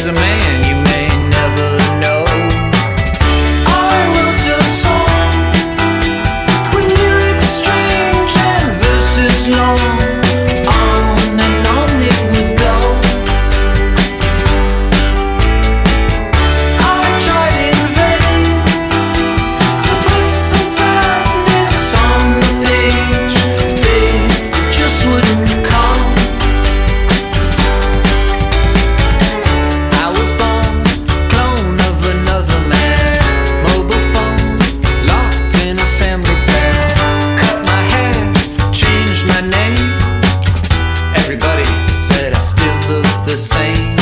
As a man. You the same.